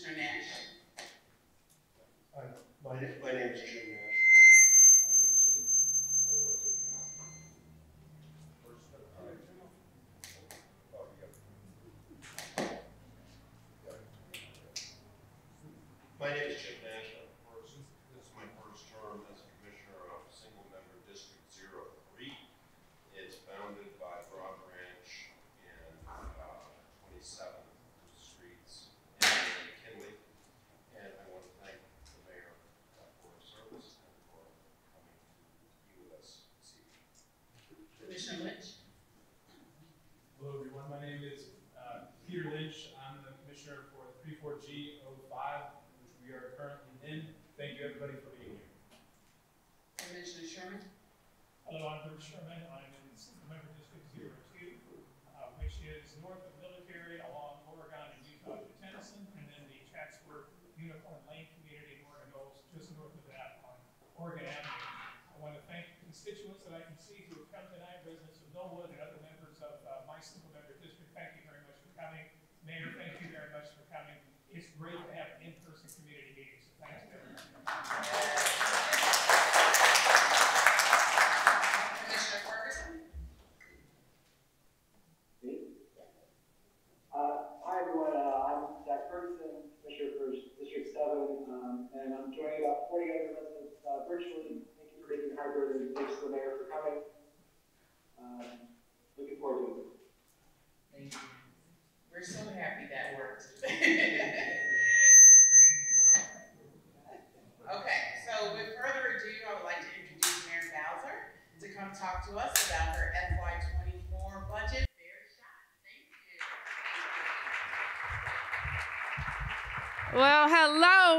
Mr. Nash? My, my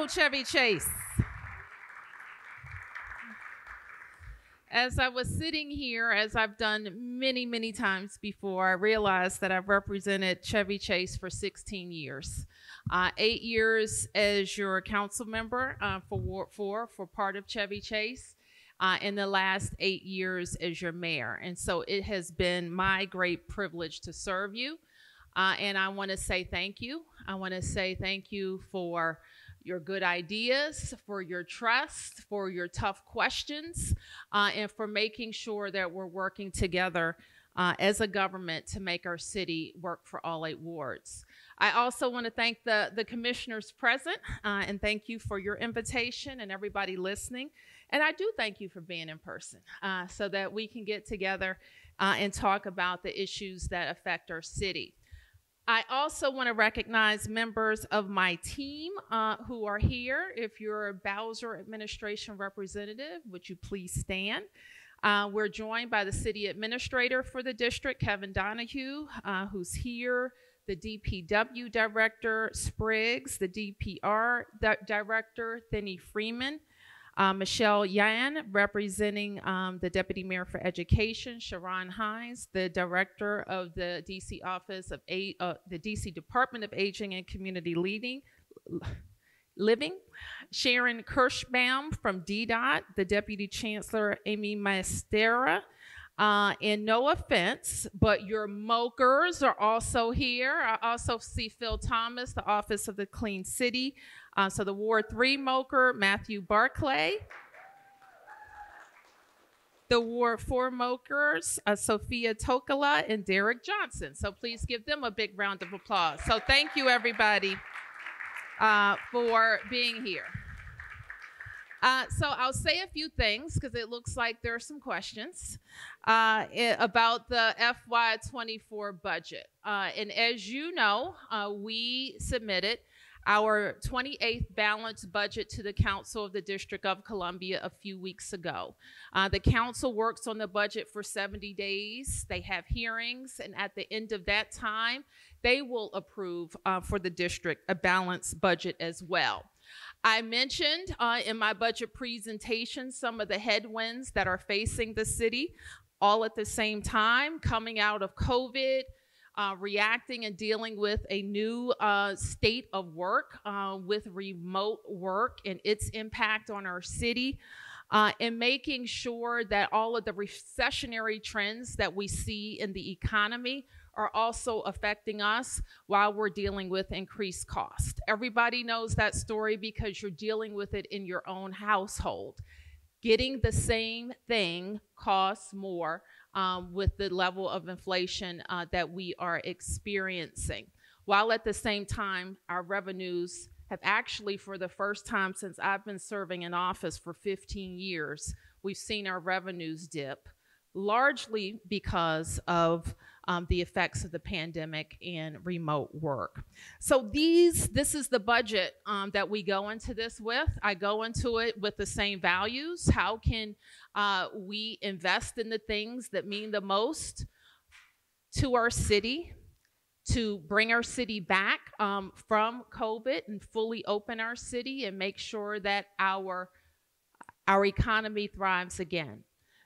Chevy Chase. As I was sitting here, as I've done many, many times before, I realized that I've represented Chevy Chase for 16 years. Uh, eight years as your council member uh, for Ward 4 for part of Chevy Chase, uh, in the last eight years as your mayor. And so it has been my great privilege to serve you. Uh, and I want to say thank you. I want to say thank you for your good ideas, for your trust, for your tough questions, uh, and for making sure that we're working together uh, as a government to make our city work for all eight wards. I also want to thank the, the commissioners present uh, and thank you for your invitation and everybody listening. And I do thank you for being in person uh, so that we can get together uh, and talk about the issues that affect our city. I also want to recognize members of my team uh, who are here. If you're a Bowser Administration representative, would you please stand? Uh, we're joined by the city administrator for the district, Kevin Donahue, uh, who's here, the DPW director, Spriggs, the DPR director, Thennie Freeman, uh, Michelle Yan, representing um, the Deputy Mayor for Education, Sharon Hines, the Director of the DC Office of A- uh, the DC Department of Aging and Community Leading, Living, Sharon Kershbaum from DDOT, the Deputy Chancellor Amy Maisterra. Uh, and no offense, but your MOCRs are also here. I also see Phil Thomas, the Office of the Clean City. Uh, so the Ward 3 MOCR, Matthew Barclay. The Ward 4 MOCRs, uh, Sophia Tokala and Derek Johnson. So please give them a big round of applause. So thank you, everybody, uh, for being here. Uh, so I'll say a few things because it looks like there are some questions uh, about the FY24 budget. Uh, and as you know, uh, we submitted our 28th balanced budget to the Council of the District of Columbia a few weeks ago. Uh, the council works on the budget for 70 days. They have hearings, and at the end of that time, they will approve uh, for the district a balanced budget as well. I mentioned uh, in my budget presentation some of the headwinds that are facing the city all at the same time, coming out of COVID, uh, reacting and dealing with a new uh, state of work uh, with remote work and its impact on our city. Uh, and making sure that all of the recessionary trends that we see in the economy are also affecting us while we're dealing with increased cost. Everybody knows that story because you're dealing with it in your own household. Getting the same thing costs more um, with the level of inflation uh, that we are experiencing. While at the same time, our revenues have actually, for the first time since I've been serving in office for 15 years, we've seen our revenues dip, largely because of um, the effects of the pandemic and remote work. So these, this is the budget um, that we go into this with. I go into it with the same values. How can uh, we invest in the things that mean the most to our city? To bring our city back um, from COVID and fully open our city and make sure that our our economy thrives again.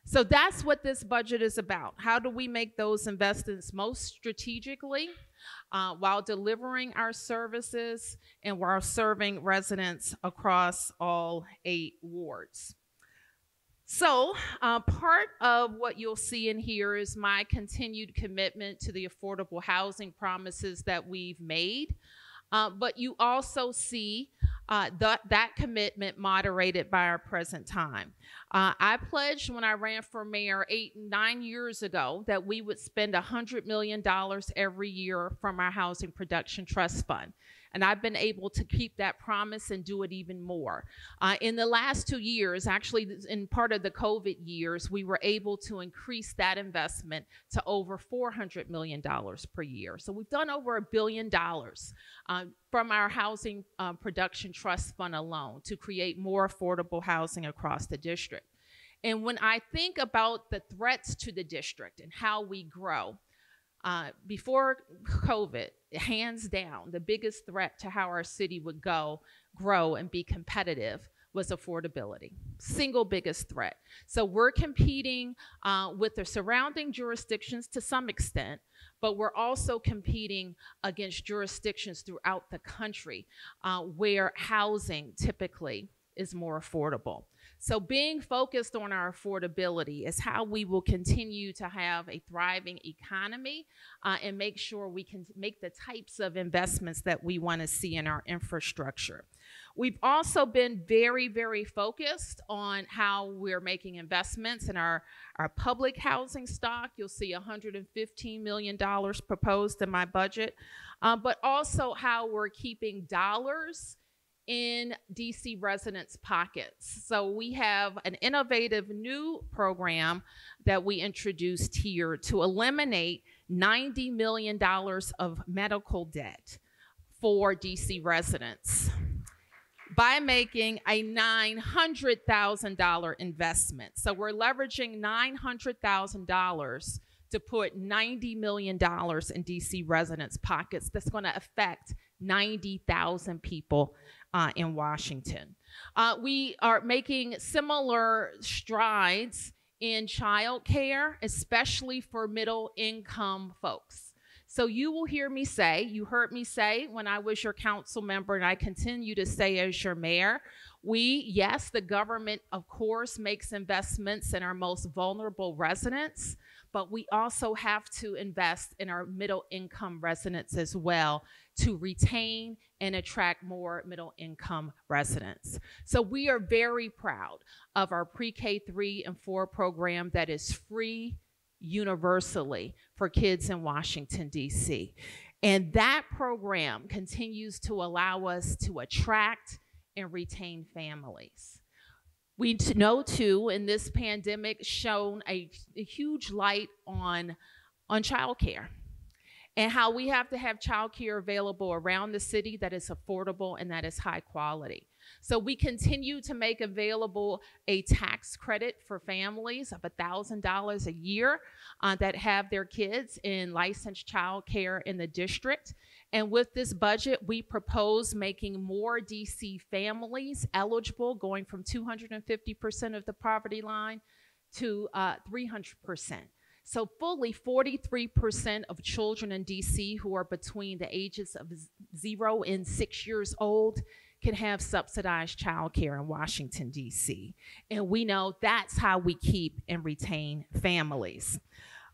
So that's what this budget is about. How do we make those investments most strategically uh, while delivering our services and while serving residents across all eight wards? So, uh, part of what you'll see in here is my continued commitment to the affordable housing promises that we've made. Uh, but you also see uh, that that commitment moderated by our present time. Uh, I pledged when I ran for mayor eight, nine years ago that we would spend $100 million every year from our Housing Production Trust Fund. And I've been able to keep that promise and do it even more. Uh, in the last two years, actually, in part of the COVID years, we were able to increase that investment to over $400 million per year. So we've done over a billion dollars uh, from our Housing uh, Production Trust Fund alone to create more affordable housing across the district. And when I think about the threats to the district and how we grow, uh, before COVID, hands down, the biggest threat to how our city would go, grow, and be competitive was affordability. Single biggest threat. So we're competing uh, with the surrounding jurisdictions to some extent, but we're also competing against jurisdictions throughout the country uh, where housing typically is more affordable. So, being focused on our affordability is how we will continue to have a thriving economy uh, and make sure we can make the types of investments that we want to see in our infrastructure. We've also been very, very focused on how we're making investments in our, our public housing stock. You'll see $115 million proposed in my budget, uh, but also how we're keeping dollars in DC residents' pockets. So we have an innovative new program that we introduced here to eliminate $90 million of medical debt for DC residents. by making a $900,000 investment. So we're leveraging $900,000 to put $90 million in DC residents' pockets. That's going to affect 90,000 people uh, in Washington. Uh, we are making similar strides in childcare, especially for middle income folks. So you will hear me say, you heard me say when I was your council member, and I continue to say as your mayor, we, yes, the government, of course, makes investments in our most vulnerable residents, but we also have to invest in our middle income residents as well to retain and attract more middle income residents. So we are very proud of our pre K 3 and 4 program that is free universally for kids in Washington, D.C. And that program continues to allow us to attract and retain families. We know too, in this pandemic, shown a, a huge light on, on childcare and how we have to have childcare available around the city that is affordable and that is high quality. So we continue to make available a tax credit for families of $1,000 a year uh, that have their kids in licensed childcare in the district. And with this budget, we propose making more DC families eligible, going from 250% of the poverty line to uh, 300%. So, fully 43% of children in DC who are between the ages of zero and six years old can have subsidized childcare in Washington, D.C. And we know that's how we keep and retain families.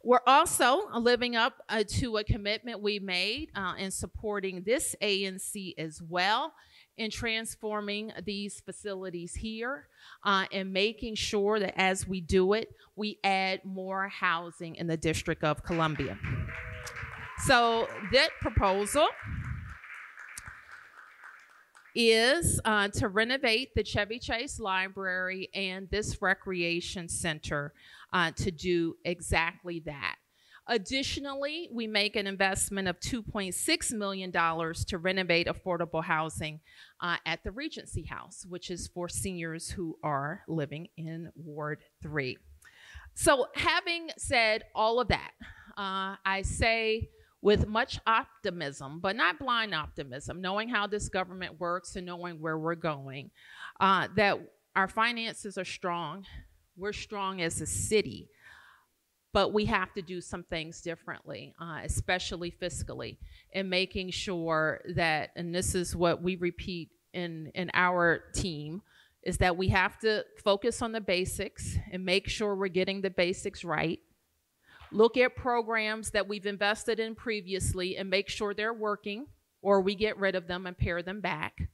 We're also living up uh, to a commitment we made uh, in supporting this ANC as well in transforming these facilities here uh, and making sure that as we do it, we add more housing in the District of Columbia. So, that proposal is uh, to renovate the Chevy Chase Library and this recreation center uh, to do exactly that. Additionally, we make an investment of $2.6 million to renovate affordable housing uh, at the Regency House, which is for seniors who are living in Ward 3. So, having said all of that, uh, I say with much optimism, but not blind optimism, knowing how this government works and knowing where we're going, uh, that our finances are strong. We're strong as a city, but we have to do some things differently, uh, especially fiscally, and making sure that, and this is what we repeat in, in our team, is that we have to focus on the basics and make sure we're getting the basics right look at programs that we've invested in previously and make sure they're working, or we get rid of them and pare them back.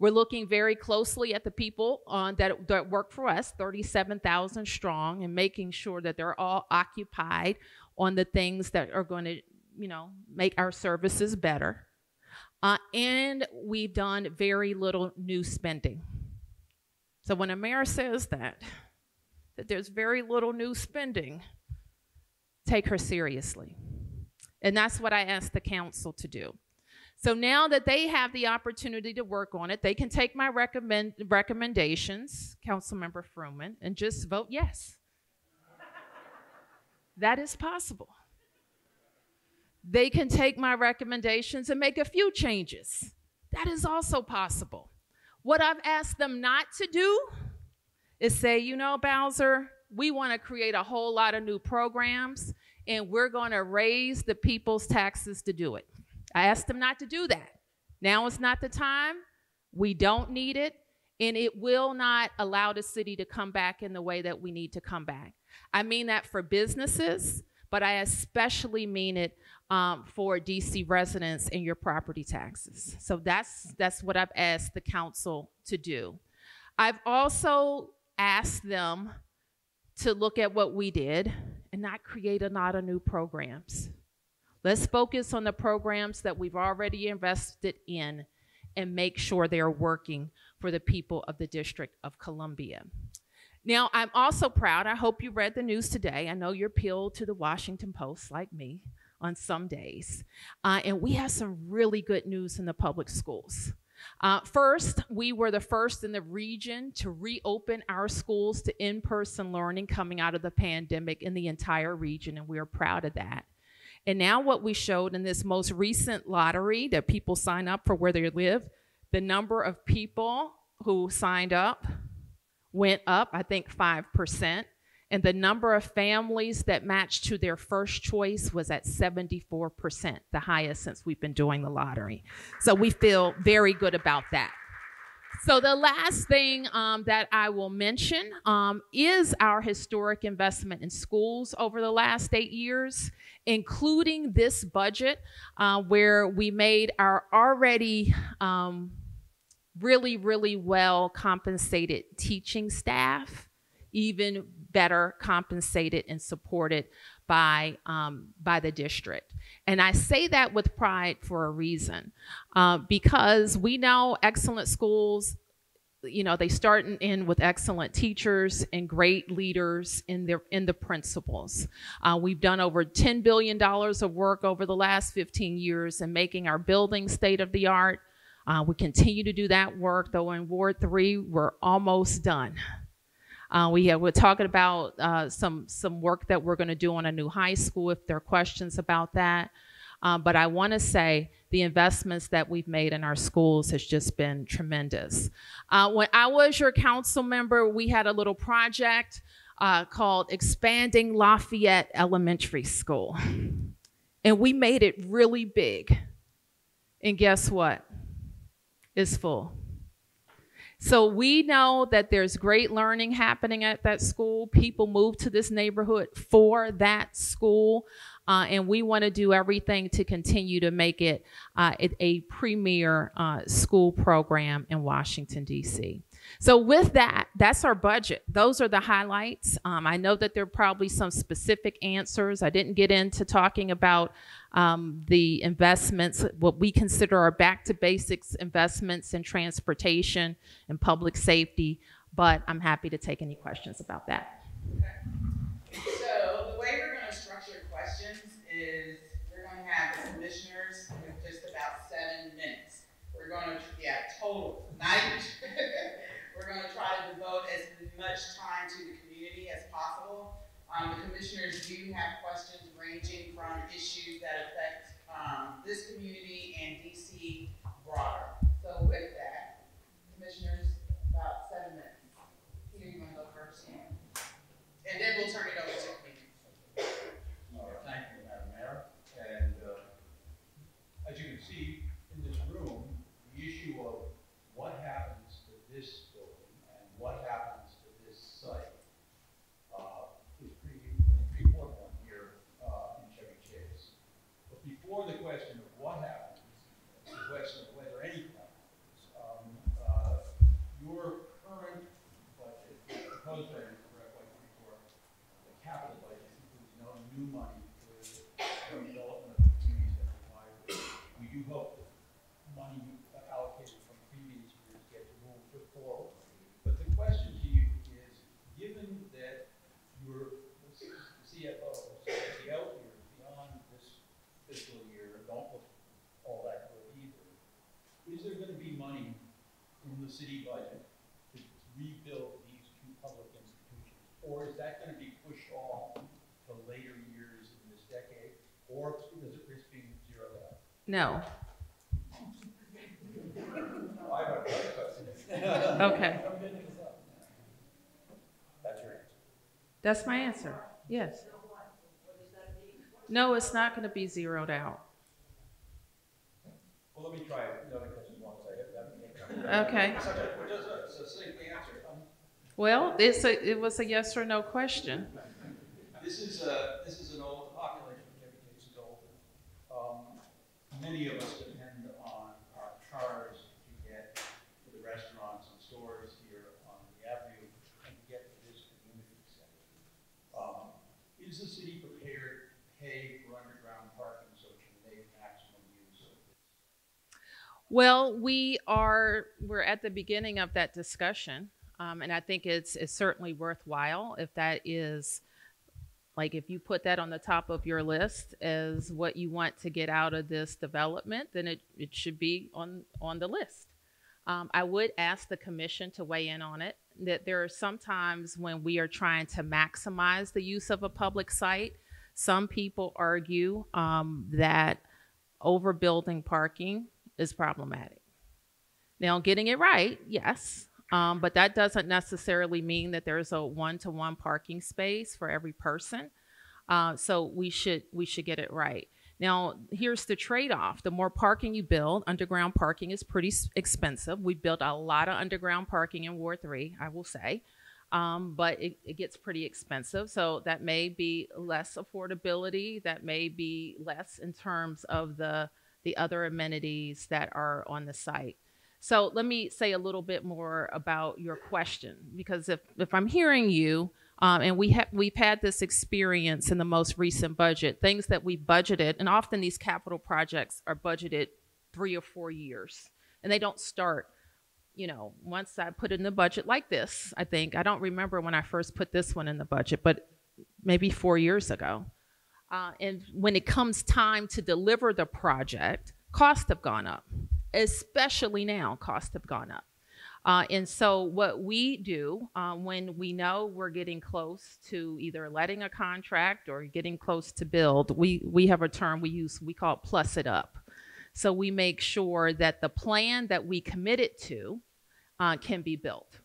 We're looking very closely at the people that, that work for us, 37,000 strong, and making sure that they're all occupied on the things that are going to, you know, make our services better. Uh, and we've done very little new spending. So when a mayor says that, that there's very little new spending, take her seriously. And that's what I asked the council to do. So now that they have the opportunity to work on it, they can take my recommend, recommendations, Councilmember Frumin, and just vote yes. that is possible. They can take my recommendations and make a few changes. That is also possible. What I've asked them not to do is say, you know, Bowser, we want to create a whole lot of new programs and we're going to raise the people's taxes to do it. I asked them not to do that. Now is not the time. We don't need it, and it will not allow the city to come back in the way that we need to come back. I mean that for businesses, but I especially mean it um, for DC residents and your property taxes. So that's that's what I've asked the council to do. I've also asked them to look at what we did and not create a lot of new programs. Let's focus on the programs that we've already invested in and make sure they are working for the people of the District of Columbia. Now, I'm also proud, I hope you read the news today. I know you're peeled to the Washington Post like me on some days. Uh, and we have some really good news in the public schools. Uh, first, we were the first in the region to reopen our schools to in person learning coming out of the pandemic in the entire region, and we are proud of that. And now, what we showed in this most recent lottery that people sign up for where they live, the number of people who signed up went up, I think, 5%. And the number of families that matched to their first choice was at 74%, the highest since we've been doing the lottery. So we feel very good about that. So the last thing um, that I will mention um, is our historic investment in schools over the last eight years, including this budget, uh, where we made our already um, really, really well compensated teaching staff even better compensated and supported by um, by the district. And I say that with pride for a reason, uh, because we know excellent schools. You know, they start in, in with excellent teachers and great leaders in their in the principals. Uh, we've done over ten billion dollars of work over the last 15 years in making our buildings state of the art. Uh, we continue to do that work, though in Ward 3, we're almost done. Uh, we have, we're talking about uh, some, some work that we're going to do on a new high school if there are questions about that. Uh, but I want to say the investments that we've made in our schools has just been tremendous. Uh, when I was your council member, we had a little project uh, called Expanding Lafayette Elementary School. And we made it really big. And guess what? It's full. So we know that there's great learning happening at that school. People move to this neighborhood for that school. Uh, and we want to do everything to continue to make it uh, a premier uh, school program in Washington, D.C. So with that, that's our budget. Those are the highlights. Um, I know that there are probably some specific answers. I didn't get into talking about um, the investments, what we consider our back to basics investments in transportation and public safety, but I'm happy to take any questions about that. Okay. So the way we're going to structure questions is we're going to have the commissioners with just about seven minutes. We're going to, yeah, total, not We're going to try to devote as much time to the community as possible. Um, the commissioners do have questions issues that affect um, this community and DC broader. So with that, commissioners, about seven minutes. Peter, you want to go first? And then we'll turn it over to committee. Uh, Thank you, Madam Mayor. And uh, as you can see in this room, the issue of what happens to this building and what happens to this site uh, is pretty, pretty important one here uh, in Chevy Chase. But before the question of what happens, the question of whether anything happens, um, uh, your current budget, proposed budget for FY twenty-four, the capital budget includes no new money for the development of the communities that require it. We do hope that money allocated from previous years gets moved forward. But the question to you is, given that your CFO says the out years beyond this fiscal year don't look all that good either, is there gonna be money in the city budget to rebuild these two public institutions? Or is that gonna be pushed off to later years in this decade? Or does it risk being zeroed out? No. Oh, I have a question. Okay. That's your answer. That's my answer. Yes. No, it's not going to be zeroed out. Well, let me try another question once I have that. Okay. Well, it's a, it was a yes or no question. This is a, this is an old, population is old. Um, many of us depend on our cars to get to the restaurants and stores here on the avenue and to get to this community center. Um, is the city prepared to pay for underground parking so it can make maximum use of this? Well, we are, we're at the beginning of that discussion. Um, and I think it's, it's certainly worthwhile if that is, like, if you put that on the top of your list as what you want to get out of this development, then it, it should be on, on the list. Um, I would ask the commission to weigh in on it. That there are some times when we are trying to maximize the use of a public site. Some people argue um, that overbuilding parking is problematic. Now, getting it right, yes, um, but that doesn't necessarily mean that there's a one-to-one parking space for every person. Uh, so we should we should get it right. Now, here's the trade-off: the more parking you build, underground parking is pretty expensive. We built a lot of underground parking in Ward Three, I will say, um, but it, it gets pretty expensive. So that may be less affordability. That may be less in terms of the the other amenities that are on the site. So let me say a little bit more about your question, because if, if I'm hearing you, um, and we have we've had this experience in the most recent budget, things that we budgeted, and often these capital projects are budgeted three or four years, and they don't start. You know, once I put in the budget like this, I think I don't remember when I first put this one in the budget, but maybe four years ago. Uh, and when it comes time to deliver the project, costs have gone up, especially now, costs have gone up. Uh, and so, what we do uh, when we know we're getting close to either letting a contract or getting close to build, we, we have a term we use, we call it plus it up. So, we make sure that the plan that we committed to uh, can be built.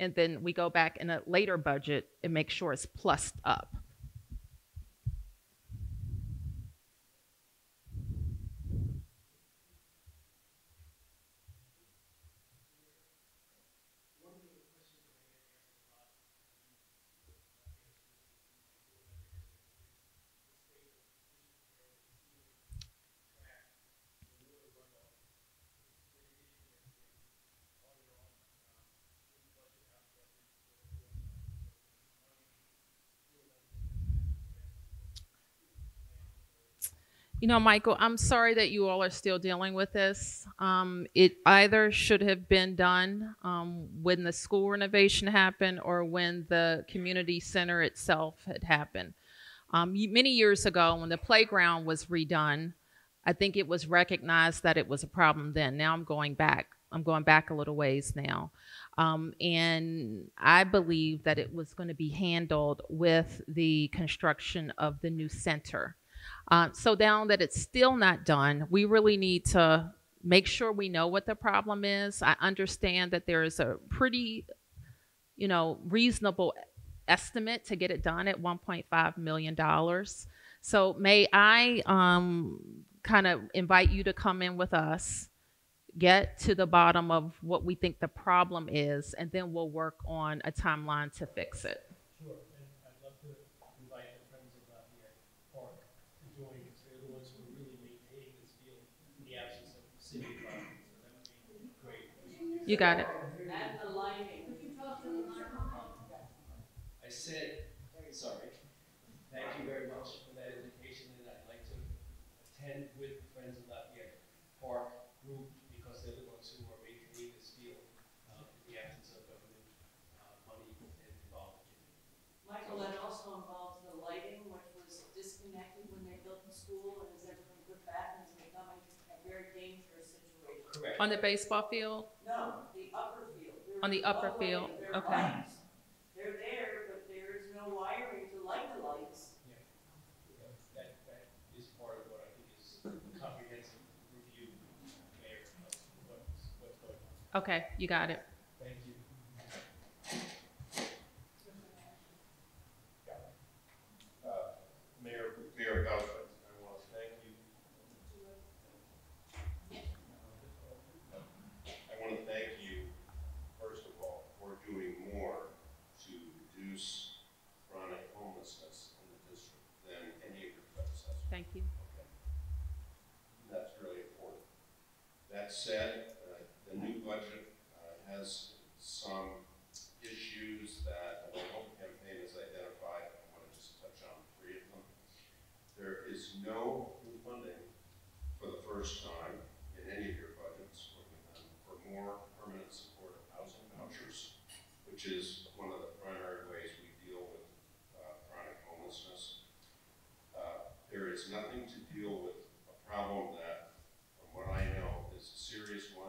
And then we go back in a later budget and make sure it's plussed up. You know, Michael, I'm sorry that you all are still dealing with this. Um, it either should have been done um, when the school renovation happened or when the community center itself had happened. Um, many years ago, when the playground was redone, I think it was recognized that it was a problem then. Now I'm going back. I'm going back a little ways now. Um, and I believe that it was going to be handled with the construction of the new center. Uh, so now that it's still not done, we really need to make sure we know what the problem is. I understand that there is a pretty, you know, reasonable estimate to get it done at 1.5 million dollars. So may I um, kind of invite you to come in with us, get to the bottom of what we think the problem is, and then we'll work on a timeline to fix it. Sure, and I'd love to invite the Friends of Lafayette Park to join, because they're the ones who are really maintaining this field in the absence of city property, so that would be great. You got it. And the lighting. Could you talk to the I said, sorry, thank you very much for that invitation, and I'd like to attend with the Friends of Lafayette Park group, because they're the ones who are maintaining this field, uh, in the absence of government, uh, money involved. Michael, that also involves the lighting, which was disconnected when they built the school, and is everything put back, and it's becoming a very dangerous situation. Correct. On the baseball field? No, the upper field. There On the upper no field. There okay. lights. They're there, but there is no wiring to light the lights. That, that is part of what I think is comprehensive review, Mayor, of what's, what's going on. Okay, you got it. Thank you. Uh, Mayor, Mayor Beltran, I want to thank you. I want to thank you, first of all, for doing more to reduce chronic homelessness in the district than any of your predecessors. Thank you. Okay. That's really important. That said, uh, the new budget uh, has some issues that the Hope Campaign has identified. I want to just touch on three of them. There is no new funding for the first time in any of your budgets for for more permanent supportive housing vouchers, which is one of the primary ways we deal with uh, chronic homelessness. Uh, There is nothing to deal with a problem that, from what I know, is a serious one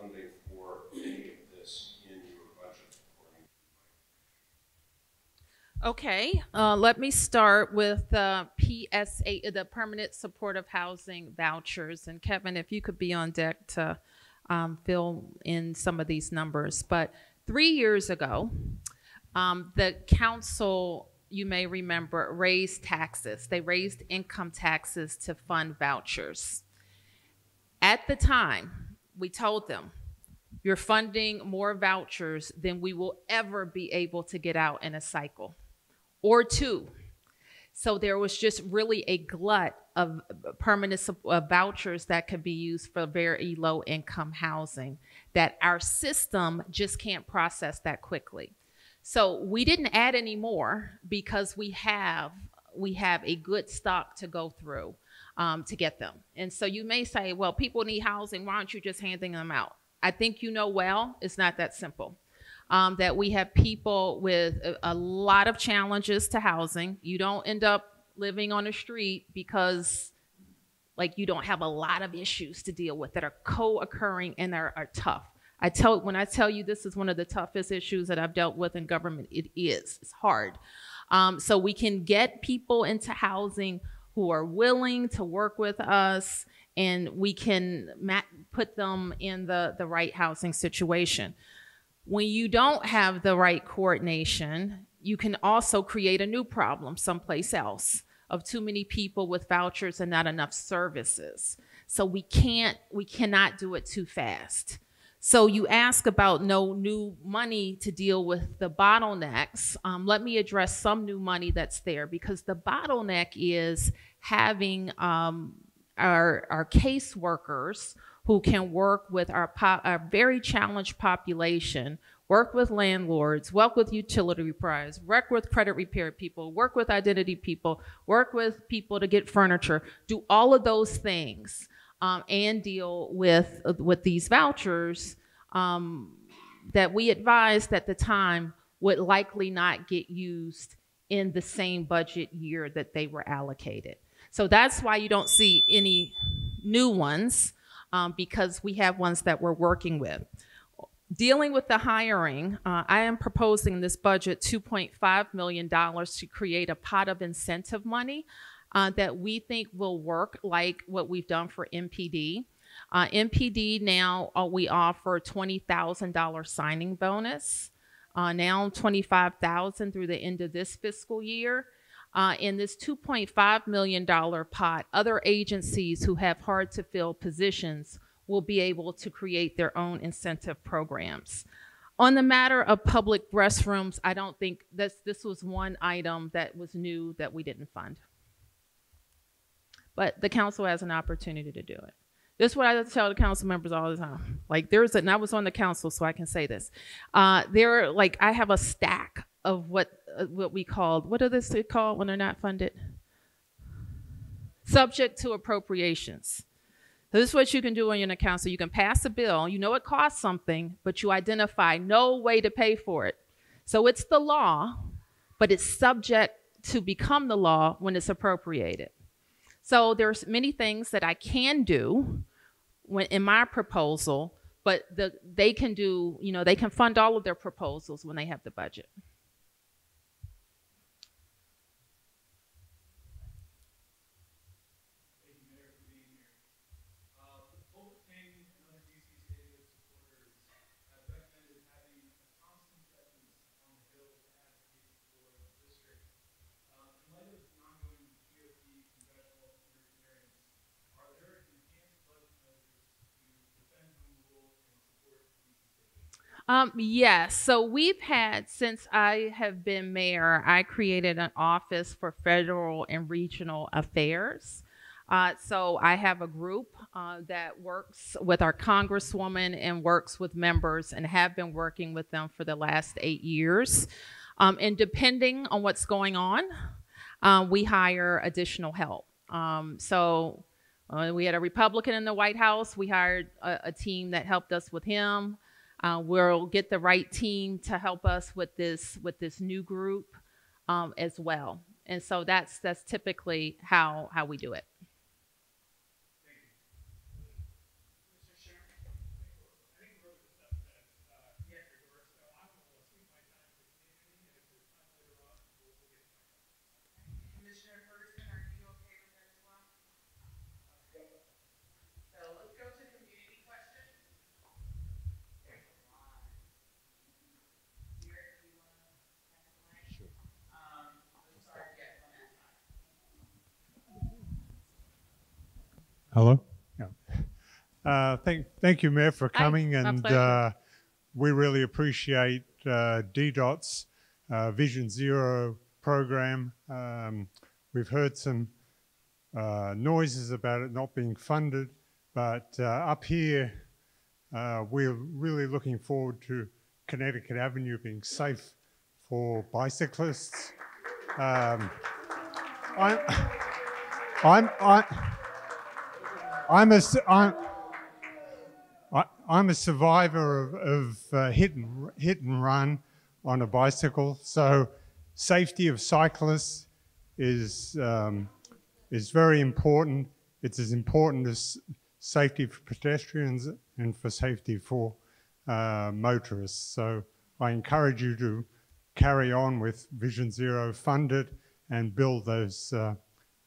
funding for any of this in your budget according to Okay, uh, let me start with uh, PSA, the Permanent Supportive Housing Vouchers. And Kevin, if you could be on deck to um, fill in some of these numbers. But three years ago, um, the council, you may remember, raised taxes. They raised income taxes to fund vouchers. At the time, we told them, you're funding more vouchers than we will ever be able to get out in a cycle or two. So there was just really a glut of permanent uh, vouchers that could be used for very low income housing that our system just can't process that quickly. So we didn't add any more because we have we have a good stock to go through um, to get them. And so you may say, well, people need housing. Why aren't you just handing them out? I think you know well, it's not that simple. Um, that we have people with a, a lot of challenges to housing. You don't end up living on the street because like you don't have a lot of issues to deal with that are co-occurring and are, are tough. I tell when I tell you this is one of the toughest issues that I've dealt with in government, it is. It's hard. Um, so we can get people into housing who are willing to work with us, and we can put them in the the right housing situation. When you don't have the right coordination, you can also create a new problem someplace else of too many people with vouchers and not enough services. So we can't, we cannot do it too fast. So you ask about no new money to deal with the bottlenecks. Um, let me address some new money that's there because the bottleneck is having um, our, our caseworkers who can work with our, our very challenged population, work with landlords, work with utility providers, work with credit repair people, work with identity people, work with people to get furniture, do all of those things um, and deal with, with these vouchers um, that we advised at the time would likely not get used in the same budget year that they were allocated. So that's why you don't see any new ones um, because we have ones that we're working with. Dealing with the hiring, uh, I am proposing in this budget $2.5 million to create a pot of incentive money uh, that we think will work like what we've done for MPD. Uh, MPD now uh, we offer $20,000 signing bonus. Uh, now 25,000 through the end of this fiscal year. Uh, in this $2.5 million pot, other agencies who have hard to fill positions will be able to create their own incentive programs. On the matter of public restrooms, I don't think this, this was one item that was new that we didn't fund. But the council has an opportunity to do it. This is what I tell the council members all the time. Like there's, a, and I was on the council, so I can say this. Uh, there, like I have a stack of what Uh, what we called what are this called when they're not funded? Subject to appropriations. So this is what you can do on your account. So. You can pass a bill. You know it costs something, but you identify no way to pay for it. So it's the law, but it's subject to become the law when it's appropriated. So there's many things that I can do when in my proposal, but the, they can do, you know, they can fund all of their proposals when they have the budget. Thank you, Mayor, for being here. Uh, both King and other DC Statehood supporters have recommended having a constant presence on the Hill to advocate for the district. Uh, in light of the ongoing GOP congressional interference, are there enhanced budget measures to defend home rule and support DC Statehood? Um, yes. So we've had, since I have been mayor, I created an office for federal and regional affairs. Uh, so I have a group uh, that works with our congresswoman and works with members and have been working with them for the last eight years. Um, and depending on what's going on, uh, we hire additional help. Um, so uh, we had a Republican in the White House. We hired a, a team that helped us with him. Uh, we'll get the right team to help us with this with this new group um, as well. And so that's that's typically how how we do it. Hello? Yeah. Uh, thank, thank you, Mayor, for coming. my and uh, we really appreciate uh, DDOT's uh, Vision Zero program. Um, we've heard some uh, noises about it not being funded, but uh, up here, uh, we're really looking forward to Connecticut Avenue being safe for bicyclists. Um, I'm, I'm, I'm, I'm a, I'm, I, I'm a survivor of, of uh, hit and hit and run on a bicycle. So, safety of cyclists is um, is very important. It's as important as safety for pedestrians and for safety for uh, motorists. So, I encourage you to carry on with Vision Zero, fund it, and build those uh,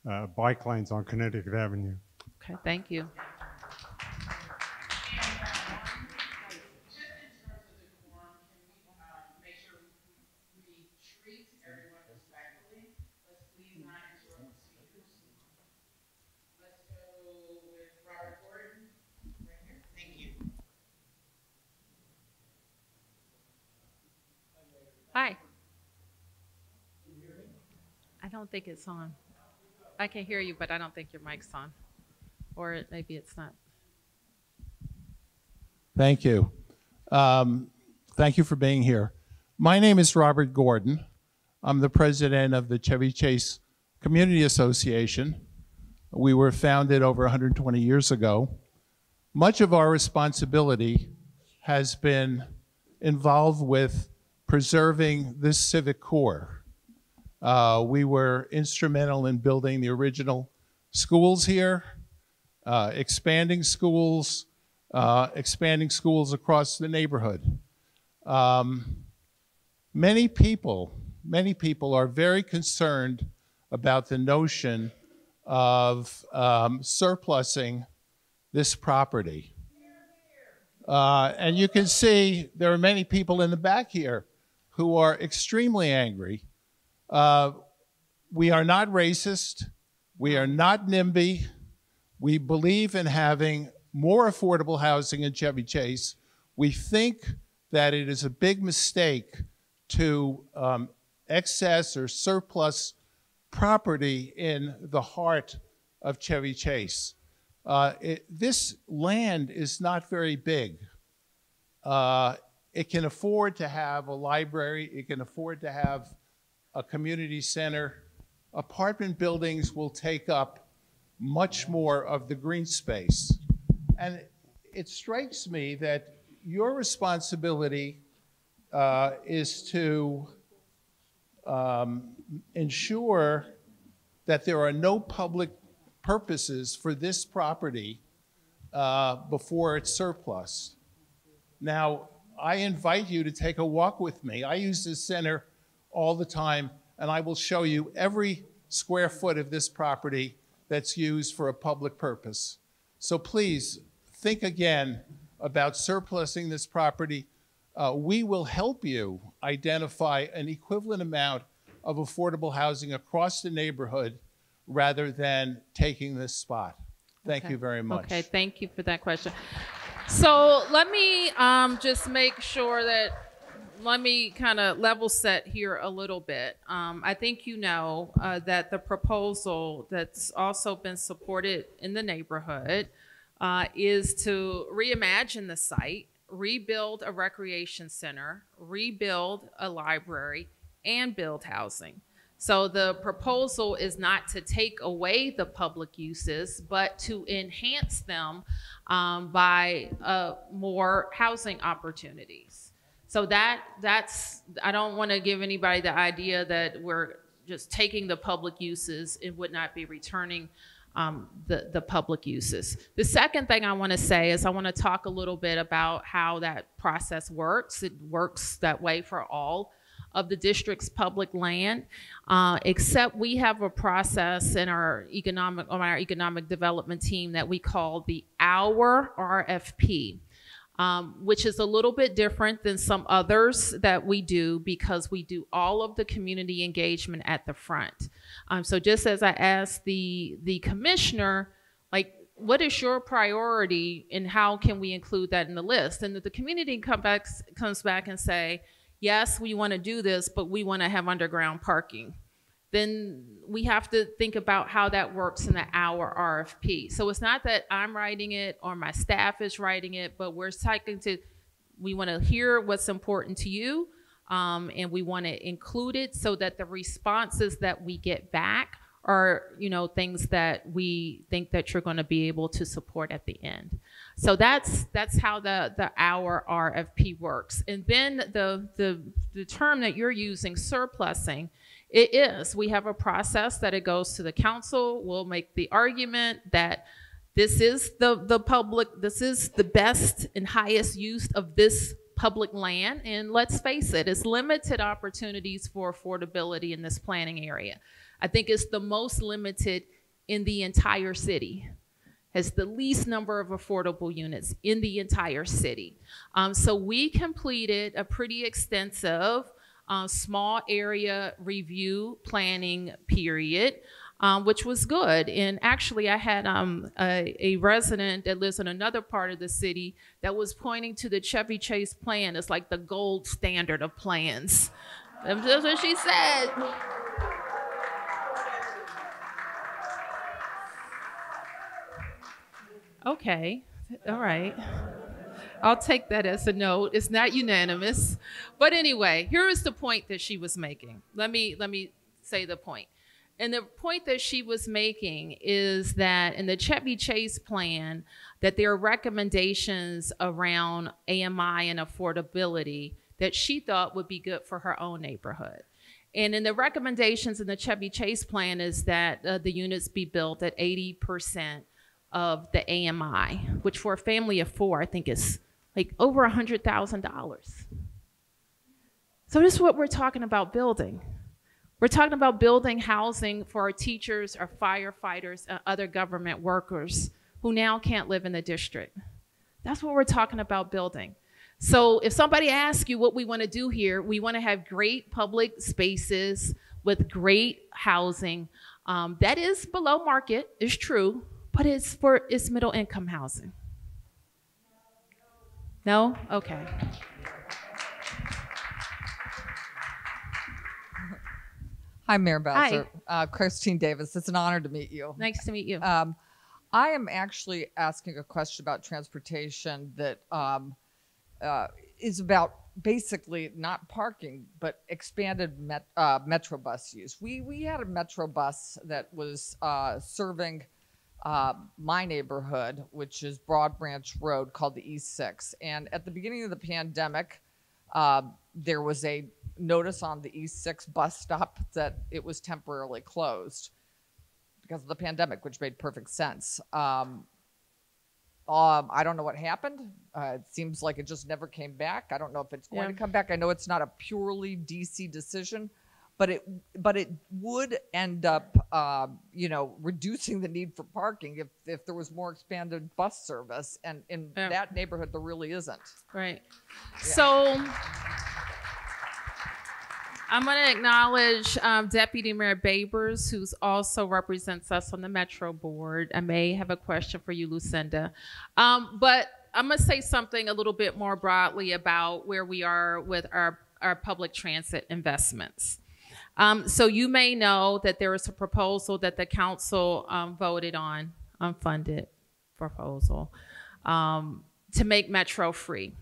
uh, bike lanes on Connecticut Avenue. Okay, thank you. Hi. I don't think it's on. I can hear you, but I don't think your mic's on. Or it- maybe it's not. Thank you. Um, thank you for being here. My name is Robert Gordon. I'm the president of the Chevy Chase Community Association. We were founded over 120 years ago. Much of our responsibility has been involved with preserving this civic core. Uh, we were instrumental in building the original schools here, uh, expanding schools, uh, expanding schools across the neighborhood. Um, many people, many people are very concerned about the notion of um, surplusing this property. Uh, and you can see there are many people in the back here who are extremely angry. Uh, we are not racist. We are not NIMBY. We believe in having more affordable housing in Chevy Chase. We think that it is a big mistake to um, excess or surplus property in the heart of Chevy Chase. Uh, it, this land is not very big. Uh, it can afford to have a library, it can afford to have a community center. Apartment buildings will take up much more of the green space. And it strikes me that your responsibility uh, is to um, ensure that there are no public purposes for this property uh, before it's surplus. Now, I invite you to take a walk with me. I use this center all the time, and I will show you every square foot of this property that's used for a public purpose. So please, think again about surplusing this property. Uh, we will help you identify an equivalent amount of affordable housing across the neighborhood rather than taking this spot. Thank Okay. you very much. Okay, thank you for that question. So let me um, just make sure that, let me kind of level set here a little bit. Um, I think you know uh, that the proposal that's also been supported in the neighborhood uh, is to reimagine the site, rebuild a recreation center, rebuild a library, and build housing. So the proposal is not to take away the public uses, but to enhance them um, by uh, more housing opportunities. So that that's I don't want to give anybody the idea that we're just taking the public uses and would not be returning um, the the public uses. The second thing I want to say is I want to talk a little bit about how that process works. It works that way for all of the district's public land, uh, except we have a process in our economic on our economic development team that we call the Our RFP. Um, which is a little bit different than some others that we do because we do all of the community engagement at the front. Um, so just as I asked the the commissioner, like what is your priority and how can we include that in the list? And if the community come back, comes back and say, yes, we want to do this, but we want to have underground parking. Then we have to think about how that works in the our RFP. So it's not that I'm writing it or my staff is writing it, but we're talking to, we want to hear what's important to you. Um, and we want to include it so that the responses that we get back are you know things that we think that you're going to be able to support at the end so that's that's how the the our rfp works and then the the the term that you're using surplusing it is we have a process that it goes to the council we'll make the argument that this is the the public this is the best and highest use of this public land and let's face it it's limited opportunities for affordability in this planning area I think it's the most limited in the entire city. Has the least number of affordable units in the entire city. Um, so we completed a pretty extensive uh, small area review planning period. Um, which was good. And actually, I had um, a, a, resident that lives in another part of the city that was pointing to the Chevy Chase plan as like the gold standard of plans. That's what she said. Okay, all right. I'll take that as a note. It's not unanimous. But anyway, here is the point that she was making. Let me let me say the point. And the point that she was making is that in the Chevy Chase plan, that there are recommendations around AMI and affordability that she thought would be good for her own neighborhood. And in the recommendations in the Chevy Chase plan is that uh, the units be built at 80% of the AMI, which for a family of four, I think is like over a $100,000. So this is what we're talking about building. We're talking about building housing for our teachers, our firefighters, other government workers who now can't live in the district. That's what we're talking about building. So if somebody asks you what we want to do here, we want to have great public spaces with great housing. Um, that is below market, is true, but it's for it's middle income housing. No? Okay. Hi, Mayor Bowser. Uh, Christine Davis. It's an honor to meet you. Nice to meet you. Um, I am actually asking a question about transportation that um, uh, is about basically not parking, but expanded met, uh, metro bus use. We we had a metro bus that was uh, serving uh, my neighborhood, which is Broad Branch Road, called the East Six. And at the beginning of the pandemic, uh, there was a notice on the East Six bus stop that it was temporarily closed because of the pandemic, which made perfect sense. Um, um, I don't know what happened. Uh, it seems like it just never came back. I don't know if it's going Yeah. to come back. I know it's not a purely DC decision, but it but it would end up, uh, you know, reducing the need for parking if if there was more expanded bus service. And in Yeah. that neighborhood, there really isn't. Right. So I'm going to acknowledge um, Deputy Mayor Babers, who's also represents us on the Metro Board. I may have a question for you, Lucinda. Um, but I'm going to say something a little bit more broadly about where we are with our, our public transit investments. Um, so you may know that there is a proposal that the council um, voted on, unfunded proposal, um, to make Metro free.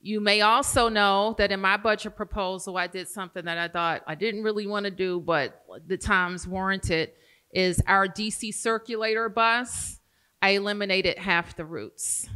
You may also know that in my budget proposal, I did something that I thought I didn't really want to do, but the times warranted, is our DC circulator bus. I eliminated half the routes,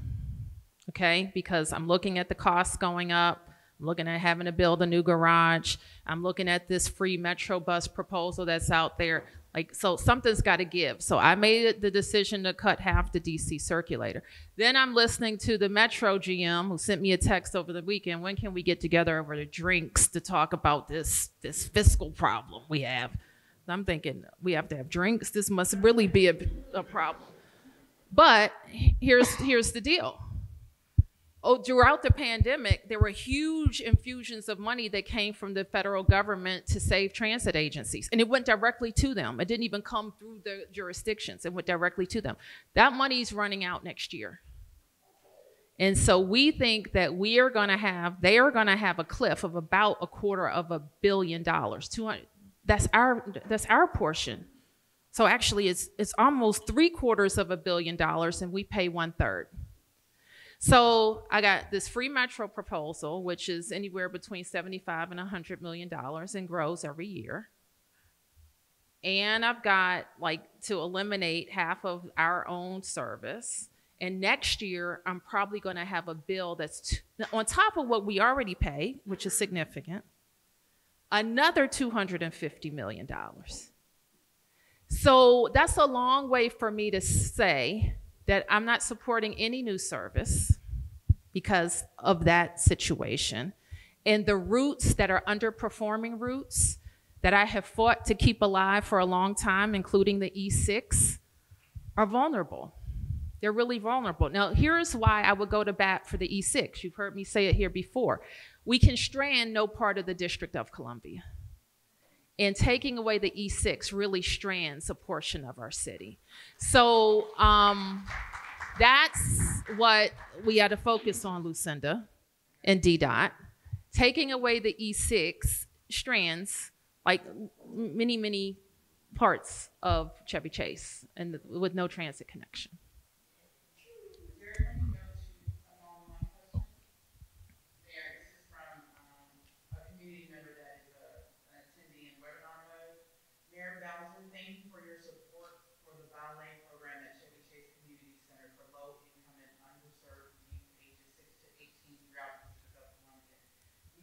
okay? Because I'm looking at the costs going up. I'm looking at having to build a new garage. I'm looking at this free Metro bus proposal that's out there. Like, so something's got to give. So I made the decision to cut half the DC circulator. Then I'm listening to the Metro GM who sent me a text over the weekend. When can we get together over the drinks to talk about this this fiscal problem we have? I'm thinking we have to have drinks. This must really be a, a problem. But here's here's the deal. Oh, throughout the pandemic, there were huge infusions of money that came from the federal government to save transit agencies, and it went directly to them. It didn't even come through the jurisdictions; it went directly to them. That money's running out next year. And so we think that we are going to have, they are going to have a cliff of about a quarter of a billion dollars. 200, that's our, that's our portion. So actually, it's, it's almost three quarters of a billion dollars, and we pay one third. So I got this free metro proposal, which is anywhere between 75 and 100 million dollars and grows every year. And I've got like to eliminate half of our own service. And next year, I'm probably going to have a bill that's t- on top of what we already pay, which is significant, another $250 million. So that's a long way for me to say that I'm not supporting any new service because of that situation. And the routes that are underperforming routes that I have fought to keep alive for a long time, including the E6, are vulnerable. They're really vulnerable. Now, here's why I would go to bat for the E6. You've heard me say it here before. We can strand no part of the District of Columbia. And taking away the E6 really strands a portion of our city. So um, that's what we got to focus on, Lucinda and DDOT. Taking away the E6 strands like many, many parts of Chevy Chase and with no transit connection.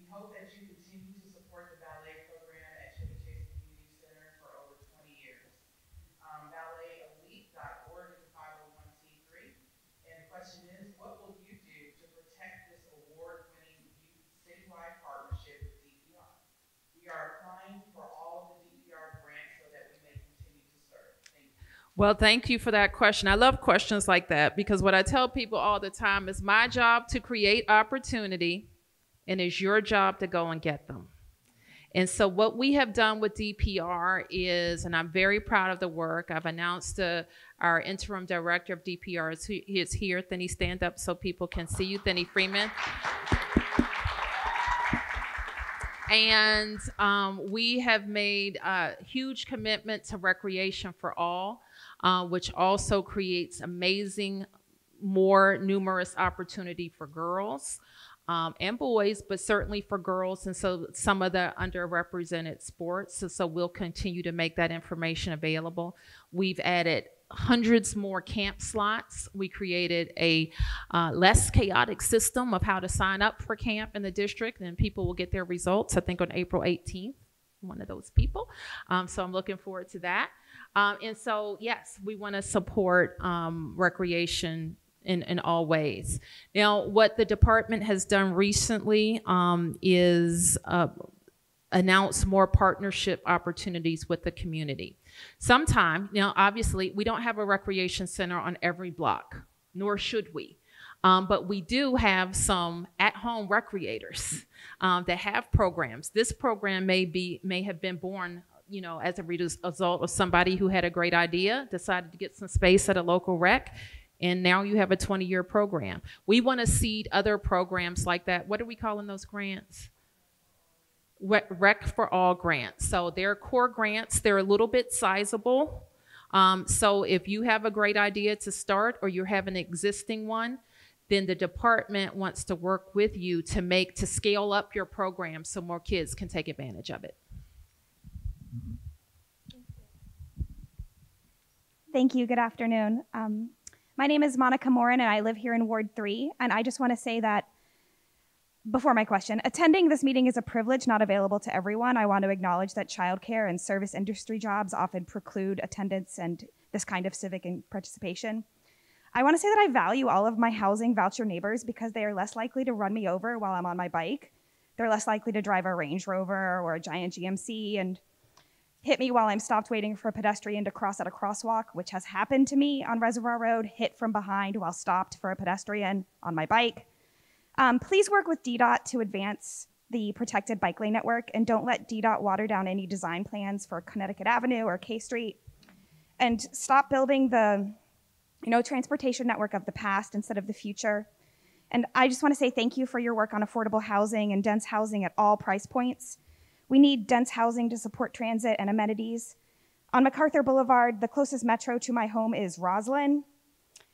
hope that you continue to support the ballet program at Chevy Chase Community Center for over 20 years. Um, BalletElite.org is 501c3. And the question is, what will you do to protect this award-winning youth citywide partnership with DPR? We are applying for all of the DPR grants so that we may continue to serve. Thank you. Well, thank you for that question. I love questions like that because what I tell people all the time is my job to create opportunity and it's your job to go and get them. And so, what we have done with DPR is, and I'm very proud of the work. I've announced uh, our interim director of DPR is, he is here. Then he stand up so people can see you, Thennie Freeman. And um, we have made a huge commitment to recreation for all, uh, which also creates amazing, more numerous opportunity for girls um, and boys, but certainly for girls, and so some of the underrepresented sports. So, so we'll continue to make that information available. We've added hundreds more camp slots. We created a uh, less chaotic system of how to sign up for camp in the district, and people will get their results, I think, on April 18th. One of those people. Um, so I'm looking forward to that. Um, and so, yes, we want to support um, recreation in, in all ways. Now, what the department has done recently um, is uh, announce more partnership opportunities with the community. Sometime, now obviously, we don't have a recreation center on every block, nor should we. Um, but we do have some at-home recreators um, that have programs. This program may be may have been born, you know, as a result of somebody who had a great idea, decided to get some space at a local rec, and now you have a 20 year program. We want to seed other programs like that. What are we calling those grants? Rec for All grants. So they're core grants, they're a little bit sizable. Um, so if you have a great idea to start or you have an existing one, then the department wants to work with you to make to scale up your program so more kids can take advantage of it. Thank you. Good afternoon. Um, my name is Monica Morin, and I live here in Ward 3. And I just want to say that before my question, attending this meeting is a privilege not available to everyone. I want to acknowledge that childcare and service industry jobs often preclude attendance and this kind of civic participation. I want to say that I value all of my housing voucher neighbors because they are less likely to run me over while I'm on my bike. They're less likely to drive a Range Rover or a giant GMC, and hit me while I'm stopped waiting for a pedestrian to cross at a crosswalk, which has happened to me on Reservoir Road, hit from behind while stopped for a pedestrian on my bike. Um, please work with DDOT to advance the protected bike lane network and don't let DDOT water down any design plans for Connecticut Avenue or K Street. And stop building the you know, transportation network of the past instead of the future. And I just want to say thank you for your work on affordable housing and dense housing at all price points. We need dense housing to support transit and amenities. On MacArthur Boulevard, the closest metro to my home is Roslyn.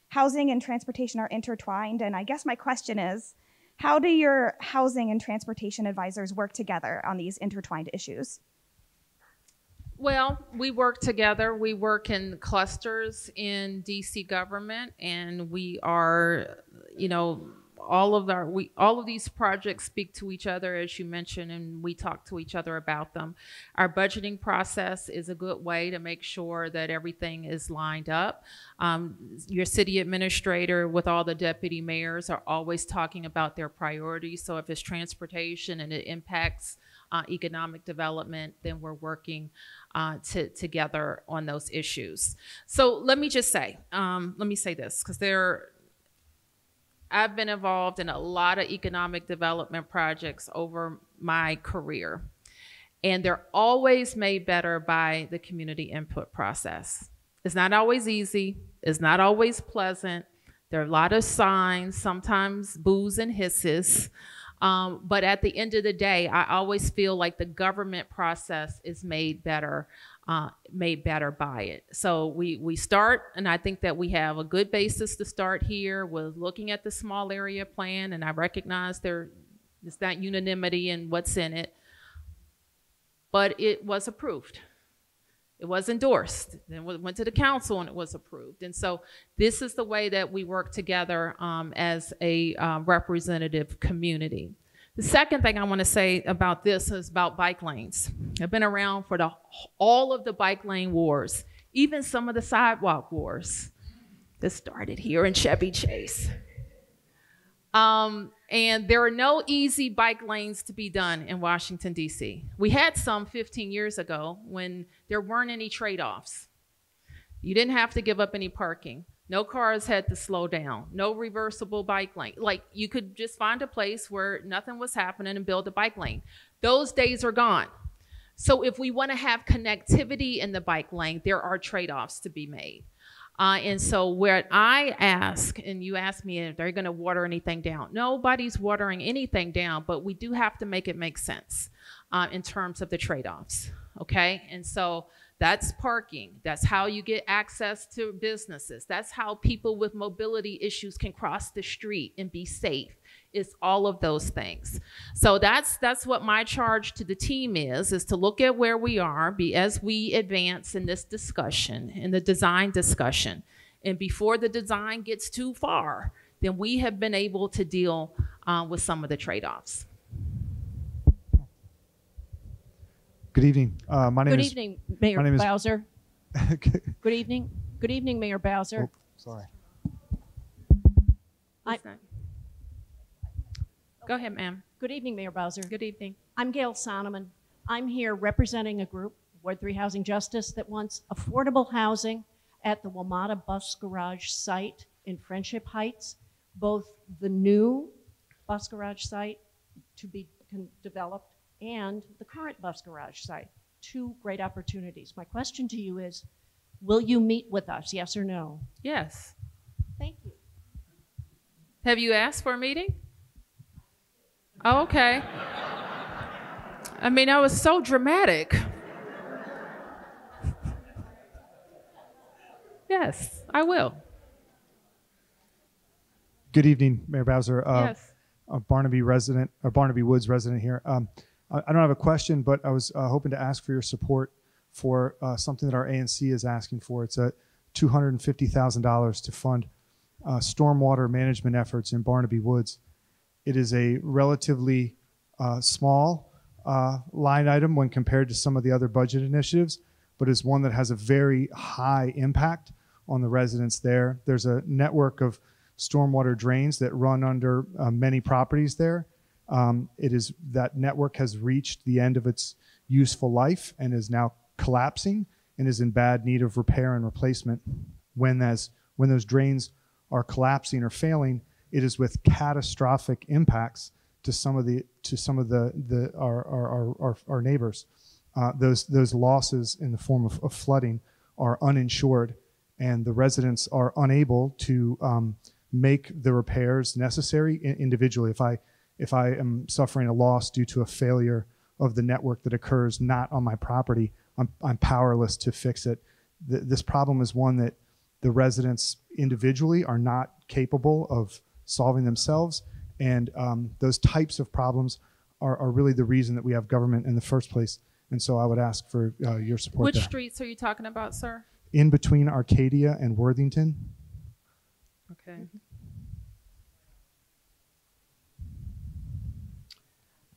Housing and transportation are intertwined, and I guess my question is how do your housing and transportation advisors work together on these intertwined issues? Well, we work together. We work in clusters in DC government, and we are, you know, all of our we all of these projects speak to each other as you mentioned and we talk to each other about them. Our budgeting process is a good way to make sure that everything is lined up. Um, your city administrator with all the deputy mayors are always talking about their priorities. So if it's transportation and it impacts uh, economic development, then we're working uh, to, together on those issues. So let me just say, um, let me say this, because there, I've been involved in a lot of economic development projects over my career, and they're always made better by the community input process. It's not always easy, it's not always pleasant. There are a lot of signs, sometimes boos and hisses. Um, but at the end of the day, I always feel like the government process is made better, uh, made better by it. So we we start, and I think that we have a good basis to start here with looking at the small area plan, and I recognize there is not unanimity in what's in it, but it was approved. It was endorsed. Then went to the council and it was approved. And so this is the way that we work together um, as a uh, representative community. The second thing I want to say about this is about bike lanes. I've been around for the, all of the bike lane wars, even some of the sidewalk wars that started here in Chevy Chase. Um, and there are no easy bike lanes to be done in Washington, D.C. We had some 15 years ago when there weren't any trade offs. You didn't have to give up any parking. No cars had to slow down. No reversible bike lane. Like you could just find a place where nothing was happening and build a bike lane. Those days are gone. So if we want to have connectivity in the bike lane, there are trade offs to be made. Uh, and so where I ask, and you ask me if they're going to water anything down. Nobody's watering anything down, but we do have to make it make sense uh, in terms of the trade-offs. Okay, and so that's parking. That's how you get access to businesses. That's how people with mobility issues can cross the street and be safe. It's all of those things. So that's that's what my charge to the team is is to look at where we are be as we advance in this discussion, in the design discussion. And before the design gets too far, then we have been able to deal uh, with some of the trade-offs. Good evening. Uh, my name Good is. evening, Mayor my name is- Bowser. Good evening. Good evening, Mayor Bowser. Oh, sorry. I- Go ahead, ma'am. Good evening, Mayor Bowser. Good evening. I'm Gail Sonneman. I'm here representing a group, Ward 3 Housing Justice, that wants affordable housing at the WMATA Bus Garage site in Friendship Heights, both the new bus garage site to be con- developed and the current bus garage site. Two great opportunities. My question to you is, will you meet with us, yes or no? Yes. Thank you. Have you asked for a meeting? Oh, okay. I mean, I was so dramatic. Yes, I will. Good evening, Mayor Bowser. Uh, yes. a Barnaby resident, or Barnaby Woods resident here. Um, I, don't have a question, but I was uh, hoping to ask for your support for uh, something that our ANC is asking for. It's a $250,000 to fund uh, stormwater management efforts in Barnaby Woods. It is a relatively uh, small uh, line item when compared to some of the other budget initiatives, but is one that has a very high impact on the residents there. There's a network of stormwater drains that run under uh, many properties there. Um, it is that network has reached the end of its useful life and is now collapsing and is in bad need of repair and replacement. When as when those drains are collapsing or failing, it is with catastrophic impacts to some of the to some of the the our our our, our, neighbors. Uh, those those losses in the form of, of flooding are uninsured, and the residents are unable to um, make the repairs necessary individually. If I if I am suffering a loss due to a failure of the network that occurs not on my property, I'm, I'm powerless to fix it. Th- this problem is one that the residents individually are not capable of solving themselves. And um, those types of problems are, are really the reason that we have government in the first place. And so I would ask for uh, your support Which there. streets are you talking about, sir? In between Arcadia and Worthington, Okay.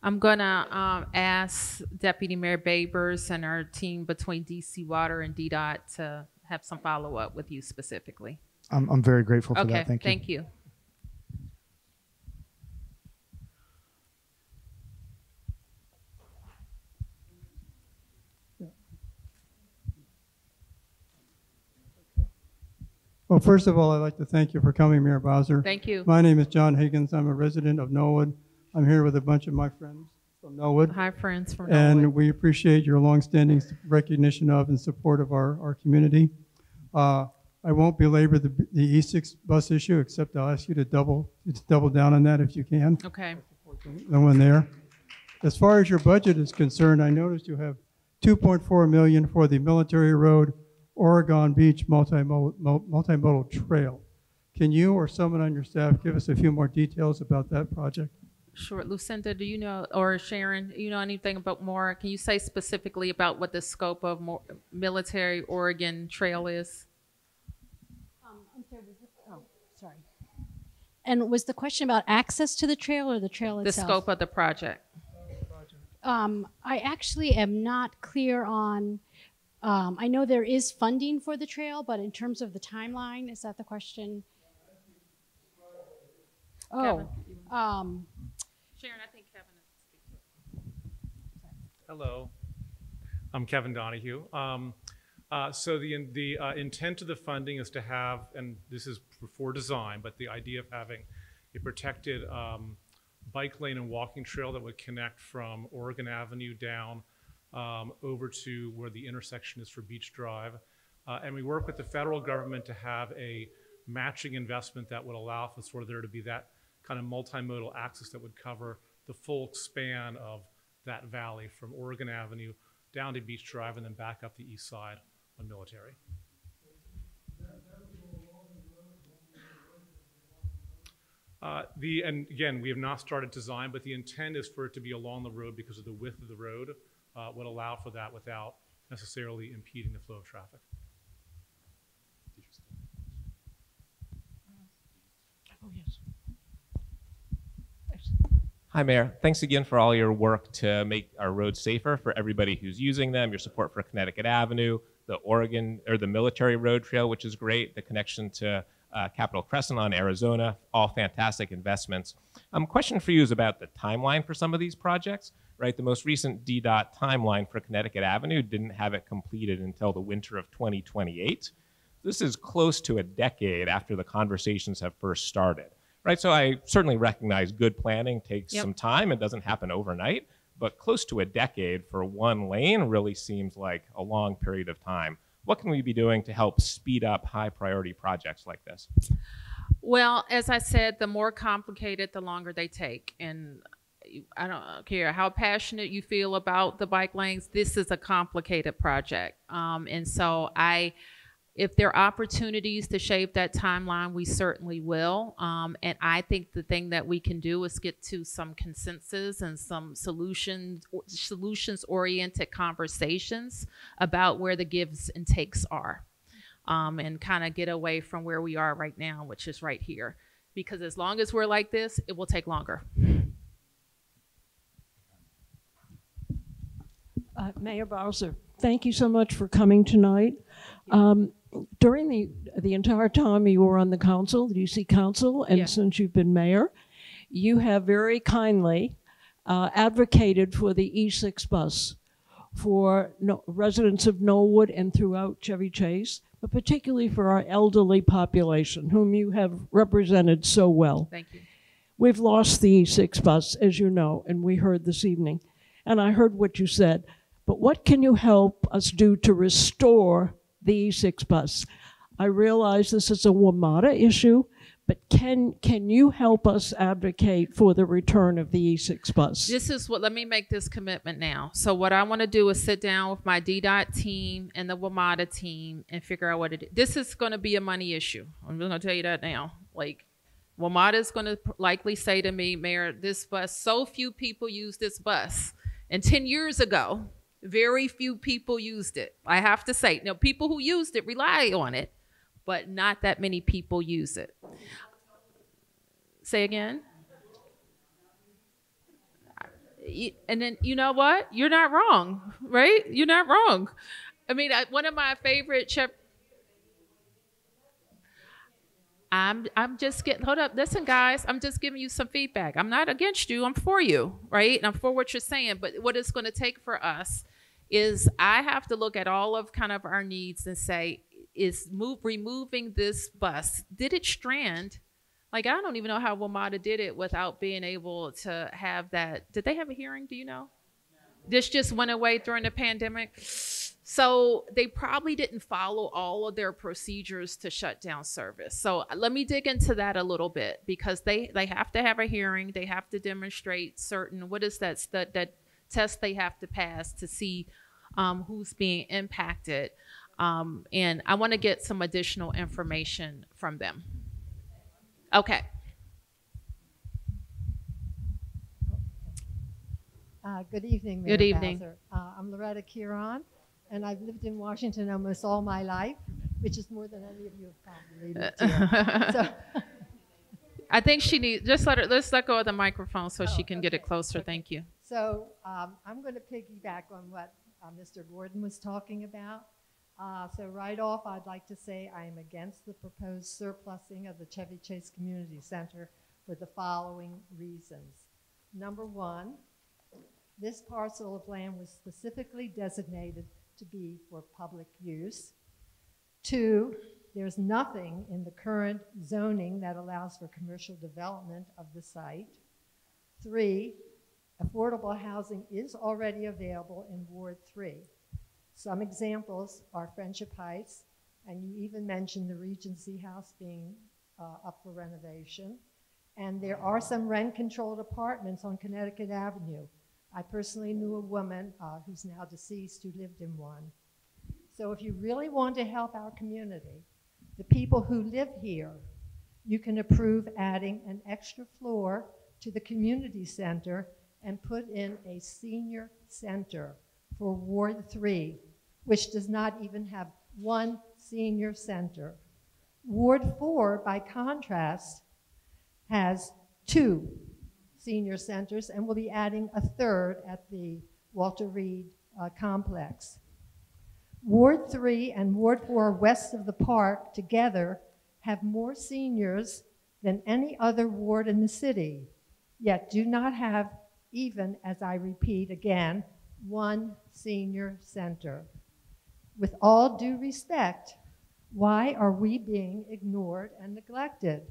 I'm gonna um, ask Deputy Mayor Babers and our team between DC Water and DDOT to have some follow-up with you specifically. I'm, I'm very grateful for Okay, that. Thank you. thank you. Well, first of all, I'd like to thank you for coming, Mayor Bowser. Thank you. My name is John Higgins. I'm a resident of Norwood. I'm here with a bunch of my friends from Norwood. Hi, friends from And we appreciate your longstanding recognition of and support of our, our community. Uh, I won't belabor the, the E6 bus issue, except I'll ask you to double, to double down on that if you can. Okay. No one there. As far as your budget is concerned, I noticed you have 2.4 million for the Military Road Oregon Beach multimodal, mul- multimodal trail. Can you or someone on your staff give us a few more details about that project? Sure, Lucinda, do you know, or Sharon, you know anything about more? Can you say specifically about what the scope of more military Oregon Trail is? Um, I'm sorry, oh, sorry. And was the question about access to the trail or the trail itself? The scope of the project. Um, I actually am not clear on, um, I know there is funding for the trail, but in terms of the timeline, is that the question? Oh, um, Sharon, I think Kevin Hello, I'm Kevin Donahue. Um, uh, so the, the uh, intent of the funding is to have, and this is for design, but the idea of having a protected um, bike lane and walking trail that would connect from Oregon Avenue down um, over to where the intersection is for Beach Drive. Uh, and we work with the federal government to have a matching investment that would allow for sort of there to be that kind of multimodal access that would cover the full span of that valley from Oregon Avenue down to Beach Drive and then back up the east side on Military. Uh, the, and again, we have not started design, but the intent is for it to be along the road because of the width of the road uh, would allow for that without necessarily impeding the flow of traffic. oh, yes. Hi, Mayor. Thanks again for all your work to make our roads safer for everybody who's using them, your support for Connecticut Avenue, the Oregon, or the Military Road Trail, which is great, the connection to uh, Capitol Crescent on Arizona, all fantastic investments. Um, question for you is about the timeline for some of these projects, right? The most recent DDOT timeline for Connecticut Avenue didn't have it completed until the winter of 2028. This is close to a decade after the conversations have first started right? So I certainly recognize good planning takes Yep. some time. It doesn't happen overnight, but close to a decade for one lane really seems like a long period of time. What can we be doing to help speed up high priority projects like this? Well, as I said, the more complicated, the longer they take. And I don't care how passionate you feel about the bike lanes. This is a complicated project. Um, and so I, if there are opportunities to shave that timeline, we certainly will. Um, and I think the thing that we can do is get to some consensus and some solutions, solutions oriented conversations about where the gives and takes are um, and kind of get away from where we are right now, which is right here. Because as long as we're like this, it will take longer. Uh, Mayor Bowser, thank you so much for coming tonight. Um, during the the entire time you were on the council, the DC Council, and Yeah. since you've been mayor, you have very kindly uh, advocated for the E6 bus. for no, residents of Knollwood and throughout Chevy Chase, but particularly for our elderly population, whom you have represented so well. Thank you. We've lost the E6 bus, as you know, and we heard this evening. And I heard what you said. But what can you help us do to restore the E6 bus? I realize this is a WMATA issue, but can can you help us advocate for the return of the E6 bus? This is what, let me make this commitment now. So what I want to do is sit down with my DDOT team and the WMATA team and figure out what it is. This is going to be a money issue. I'm going to tell you that now. Like, WMATA is going to likely say to me, Mayor, this bus, so few people use this bus. And 10 years ago, very few people used it. I have to say, now people who used it rely on it, but not that many people use it. Say again? And then you know what? You're not wrong, right? You're not wrong. I mean, I, one of my favorite chef. I'm I'm just getting hold up. Listen, guys, I'm just giving you some feedback. I'm not against you. I'm for you, right? And I'm for what you're saying. But what it's going to take for us is I have to look at all of kind of our needs and say, is move removing this bus? Did it strand? Like I don't even know how WMATA did it without being able to have that. Did they have a hearing? Do you know? This just went away during the pandemic. So they probably didn't follow all of their procedures to shut down service. So let me dig into that a little bit because they they have to have a hearing. They have to demonstrate certain what is that that that test they have to pass to see um, who's being impacted. Um, and I want to get some additional information from them. Okay. Uh, good evening, Mayor Good evening. Uh, I'm Loretta Kieran, and I've lived in Washington almost all my life, which is more than any of you have probably lived here. So, I think she needs just let her let's let go of the microphone so she can get it closer. Thank you. so um, I'm going to piggyback on what uh, Mr. Gordon was talking about. Uh, so right off, I'd like to say I am against the proposed surplusing of the Chevy Chase Community Center for the following reasons. Number one, this parcel of land was specifically designated to be for public use. Two, there's nothing in the current zoning that allows for commercial development of the site. Three, affordable housing is already available in Ward 3. Some examples are Friendship Heights, and you even mentioned the Regency House being uh, up for renovation. And there are some rent-controlled apartments on Connecticut Avenue. I personally knew a woman uh, who's now deceased who lived in one. So if you really want to help our community, the people who live here, you can approve adding an extra floor to the community center and put in a senior center for Ward 3, which does not even have one senior center. Ward 4, by contrast, has two senior centers and we'll be adding a third at the Walter Reed uh, complex. Ward 3 and Ward 4 west of the park together have more seniors than any other ward in the city, yet do not have even, as I repeat again, one senior center. With all due respect, why are we being ignored and neglected?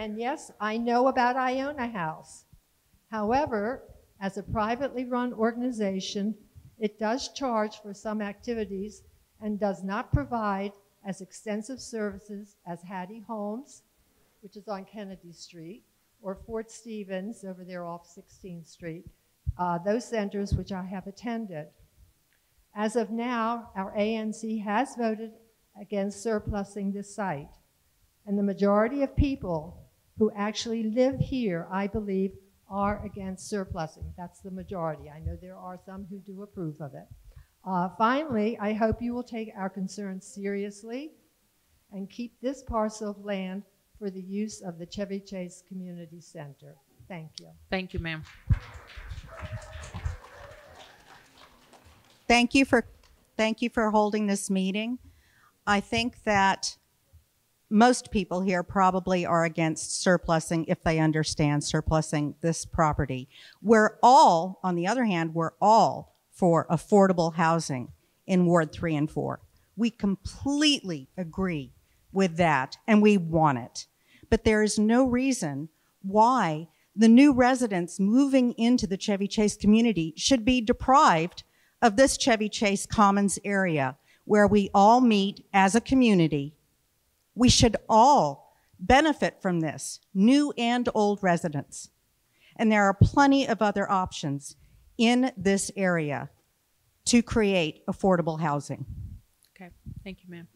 And yes, I know about Iona House. However, as a privately run organization, it does charge for some activities and does not provide as extensive services as Hattie Holmes, which is on Kennedy Street, or Fort Stevens over there off 16th Street, uh, those centers which I have attended. As of now, our ANC has voted against surplusing this site, and the majority of people who actually live here, I believe, are against surplusing. That's the majority. I know there are some who do approve of it. Uh, finally, I hope you will take our concerns seriously and keep this parcel of land for the use of the Chevy Chase Community Center. Thank you. Thank you, ma'am. Thank you for, thank you for holding this meeting. I think that most people here probably are against surplusing if they understand surplusing this property. We're all, on the other hand, we're all for affordable housing in Ward 3 and 4. We completely agree with that and we want it. But there is no reason why the new residents moving into the Chevy Chase community should be deprived of this Chevy Chase Commons area where we all meet as a community. We should all benefit from this, new and old residents. And there are plenty of other options in this area to create affordable housing. Okay, thank you, ma'am.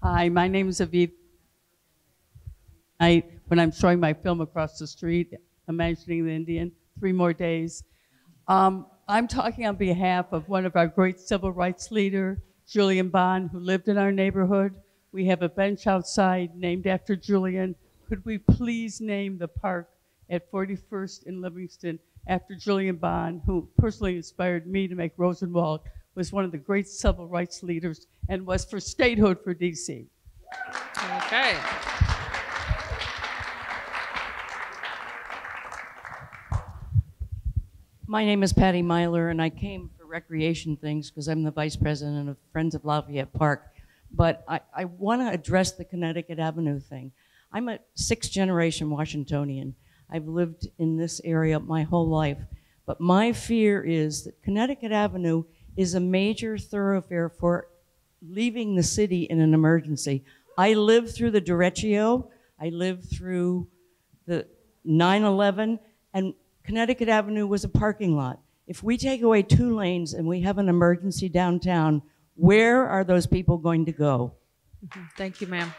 Hi, my name is Aviv. I, when I'm showing my film across the street, imagining the Indian, three more days. Um, I'm talking on behalf of one of our great civil rights leader, Julian Bond, who lived in our neighborhood. We have a bench outside named after Julian. Could we please name the park at 41st in Livingston after Julian Bond, who personally inspired me to make Rosenwald, was one of the great civil rights leaders and was for statehood for DC. Okay. My name is Patty Myler, and I came for recreation things because I'm the vice president of Friends of Lafayette Park. But I, I want to address the Connecticut Avenue thing. I'm a sixth generation Washingtonian. I've lived in this area my whole life. But my fear is that Connecticut Avenue is a major thoroughfare for leaving the city in an emergency. I lived through the Derecho, I lived through the 9 11, and Connecticut Avenue was a parking lot. If we take away two lanes and we have an emergency downtown, where are those people going to go? Mm-hmm. Thank you, ma'am.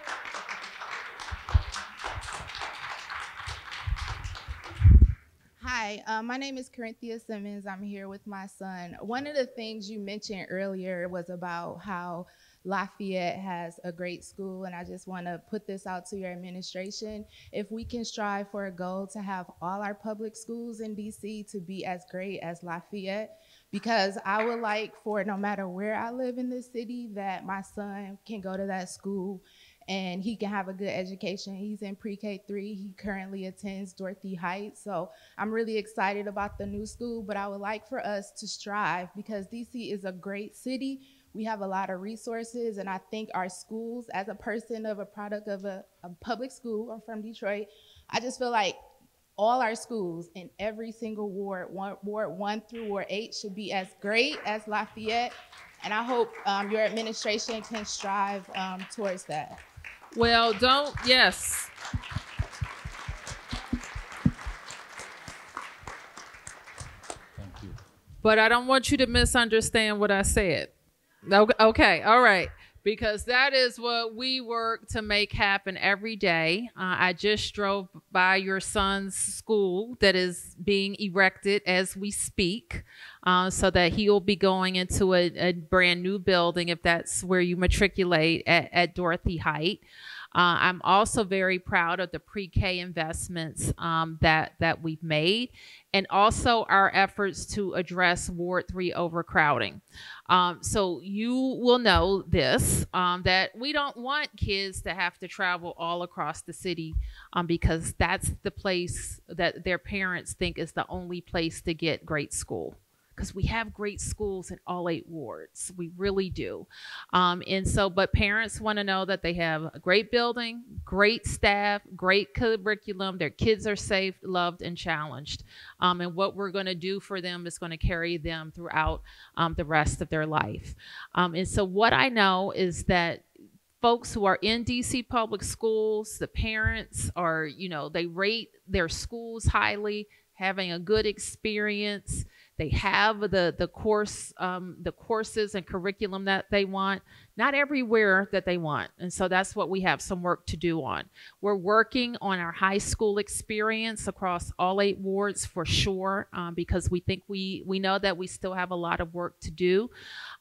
Hi, uh, my name is Corinthia Simmons. I'm here with my son. One of the things you mentioned earlier was about how Lafayette has a great school, and I just want to put this out to your administration. If we can strive for a goal to have all our public schools in DC to be as great as Lafayette, because I would like for no matter where I live in this city, that my son can go to that school and he can have a good education. He's in pre-K three. He currently attends Dorothy Heights. So I'm really excited about the new school, but I would like for us to strive because DC is a great city. We have a lot of resources, and I think our schools, as a person of a product of a, a public school, I'm from Detroit, I just feel like all our schools in every single ward, one, ward one through ward eight, should be as great as Lafayette. And I hope um, your administration can strive um, towards that. Well, don't, yes. Thank you. But I don't want you to misunderstand what I said. Okay, all right. Because that is what we work to make happen every day. Uh, I just drove by your son's school that is being erected as we speak, uh, so that he'll be going into a, a, brand new building if that's where you matriculate at, at Dorothy Height. Uh, I'm also very proud of the pre-K investments um, that that we've made, and also our efforts to address Ward Three overcrowding. Um, so you will know this um, that we don't want kids to have to travel all across the city um, because that's the place that their parents think is the only place to get great school because we have great schools in all eight wards. We really do. Um, and so, but parents want to know that they have a great building, great staff, great curriculum. Their kids are safe, loved, and challenged. Um, and what we're going to do for them is going to carry them throughout um, the rest of their life. Um, and so, what I know is that folks who are in DC public schools, the parents are, you know, they rate their schools highly, having a good experience. They have the the course um, the courses and curriculum that they want. not everywhere that they want. And so that's what we have some work to do on. We're working on our high school experience across all eight wards for sure, um, because we think we, we know that we still have a lot of work to do.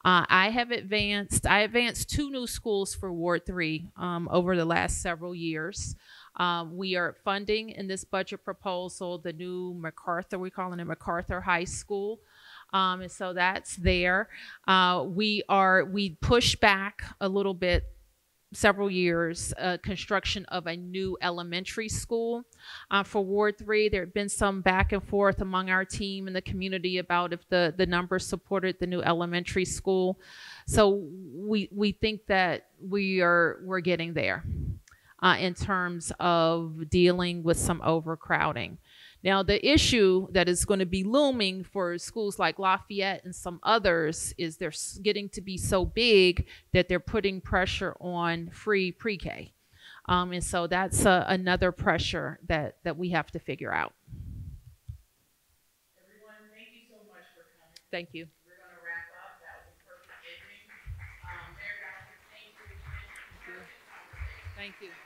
Uh, I have advanced, I advanced two new schools for Ward 3 um, over the last several years. Um, we are funding in this budget proposal the new MacArthur, we're calling it MacArthur High School. Um, and so that's there. Uh, we are, we push back a little bit several years uh, construction of a new elementary school uh, for ward 3 there had been some back and forth among our team and the community about if the the numbers supported the new elementary school so we we think that we are we're getting there uh, in terms of dealing with some overcrowding now, the issue that is going to be looming for schools like Lafayette and some others is they're getting to be so big that they're putting pressure on free pre-K. Um, and so that's uh, another pressure that, that we have to figure out. Everyone, thank you so much for coming. Thank you. We're going to wrap up. That was a perfect ending. Um, Mayor Dr. Thank you. Thank you.